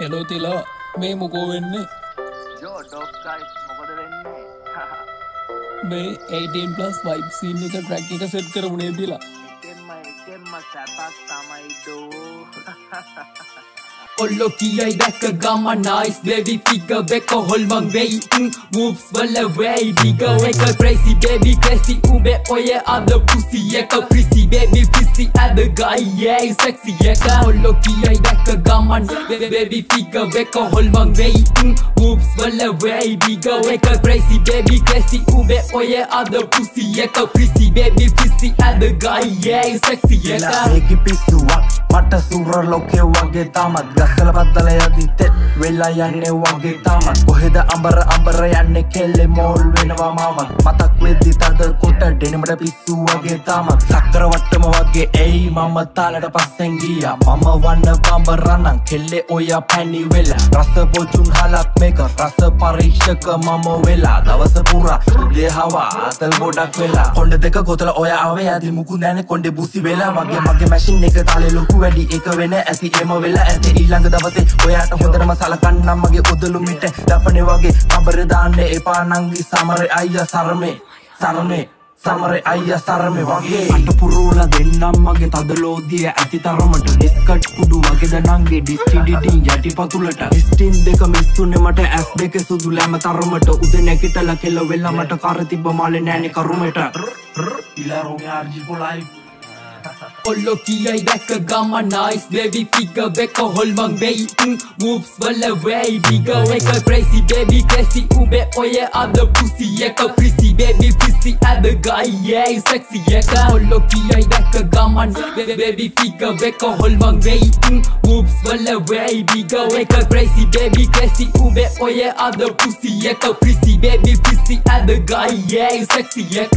Hello තිලා මේ මොකෝ වෙන්නේ? ජෝ ඩොක්කයිස් මොකද වෙන්නේ? මේ 18 වයිබ් සීන් එක ට්‍රැක් එක සෙට් කරමුණේ තිලා එකෙන්ම එකෙන්ම සැපක් I Becca Gamma Nice. Baby figure Becca Holmang Way Moves well away Bigger Weka Crazy baby crazy Ube Oye Other pussy Yeka Prissy. Baby Prissy Other guy Yeah sexy Yeka. Olokiai Becca Gamma Nice. Baby figure Becca Holmang Way Moves well away Bigger Weka Crazy baby crazy Ube Oye Other pussy Yeka Prissy. Baby Prissy Other guy Yeah sexy Yeka. මට සුර ලෝකෙ වගේ තමත් ගස්සල බද්දල යදිතෙත් වෙල්ලා යන්නේ වගේ තමත්. කොහෙද අඹර අඹර යන්නේ කෙල්ලෙ මෝල් වෙනවා මාවත්. මතක් වෙද්දි තද කොට ඩෙනිමට පිස්සු වගේ තමත්. සක්කර වට්ටම වගේ එයි මම තාලට පස්සෙන් ගියා. මම වන්න බඹරණන් කෙල්ලෙ ඔය පැණි වෙලා. රස බොජුන් හලක් මේක රස පරීක්ෂක මම වෙලා. දවස පුරා උදේ හවා අතල් ගොඩක් වෙලා. කොණ්ඩ දෙක ගොතල ඔය ආවේ ඇති මුකුත් නැනේ කොණ්ඩේ බුසි වෙලා. වගේ මගේ මැෂින් එක තාලේ ලොකු වැඩි. එක වෙන ඇති එම වෙලා ඇති. ඊළඟ දවසේ ඔයාට හොඳටම සලකන්නම් මගේ උදලු මිට. දපනේ වගේ කබර දාන්න එපා නංගි සමරේ. අයියා සරමේ. සරමේ සමරේ අයියා සරමේ වගේ. අට පුරෝල දෙන්නම් මගේ තදලෝදිය ඇති තරමට. ඩිස්කට් කුඩු වගේද නංගේ ඩිස්ටිඩිඩින් යටි පතුලට ඩිස්ටින් දෙක මිස්සුනේ මට ඇස් දෙක සුදු ලෑම තරමට. උද නැගිටලා කෙල්ල වෙල්ලා මට කර තිබ්බ මාලේ නෑනේ කරුමෙට. ඉලා රෝගේ ආර්ජි Olokiai like a gamma nice. Baby figure back a whole mang bay mm, moves well away. Bigger like a crazy baby crazy ube yeah, other pussy like a prissy. Baby prissy other guy yeah sexy like a Olokiai like a gamma nice. Baby figure back a whole mang bay mm, moves well away. Bigger like a crazy baby crazy ube yeah, other pussy like a prissy. Baby prissy other guy yeah sexy yeah,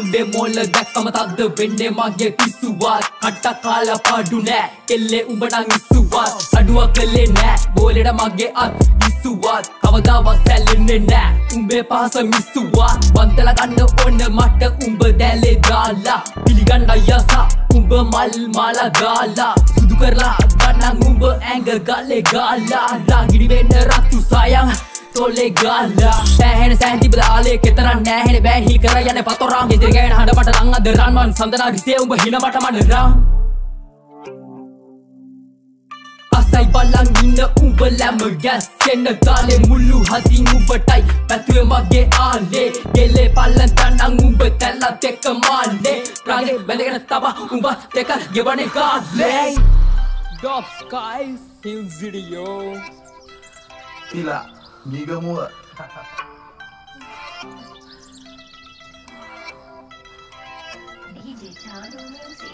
උඹේ මොල්ල දැක්කම තද්ද වෙන්නේ මගේ පිස්සුවත්. කට්ට කාලා පාඩු නෑ. කෙල්ලේ උඹ නං ඉස්සුවත්. අඩුවක් කළේ නෑ. බෝලෙට මගේ අත් ඉස්සුවත්. කවදාවත් සැලෙන්නේ නෑ. උඹේ පහස මිස්සුවත්. වන්දල ගන්න ඕන මට උඹ දැලේ දාලා. පිළිගන්න යසා උඹ මල් මාලා ගාලා සුදු කරලා ගන්නන් උඹ ඇඟ ගලේ ගාලා. රාගිඩි වෙන්න රත්තු තොල්ලේ ගාලා සෑහෙන සෑන්ති බදාලේ කෙතරන් නෑහෙන බෑ හිල් කර යන පතොරාම්. ඉදිරිගෑන හඬ මට රං අද රන්වන් සඳනා රිසේ උඹ හින මට මන රා. අසයි බලන් ඉන්න උඹලම ගැස් එන්න තාලේ මුල්ලු හදින් උඹටයි. පැතුවේ මගේ ආලේ ගෙලේ පල්ලන් තන්නන් උඹ තැල්ලත් එක්ක මාලේ. රාගේ බැලගෙන තබා උඹ දෙක ගෙවනේ කාලේ 你一个木耳一起瞧东东西